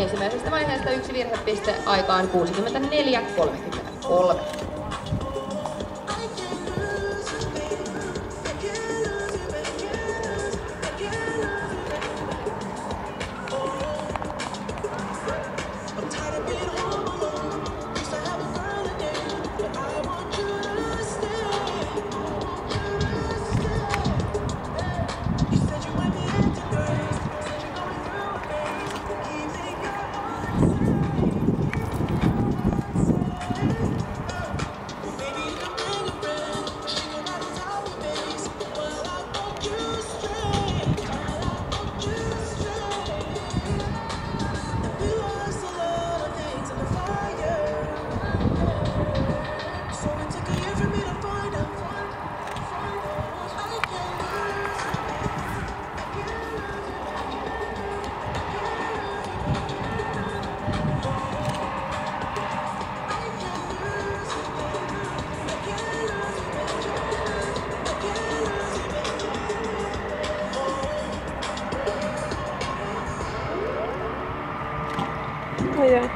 Ensimmäisestä vaiheesta yksi virhepiste aikaan 64-33. 可以啊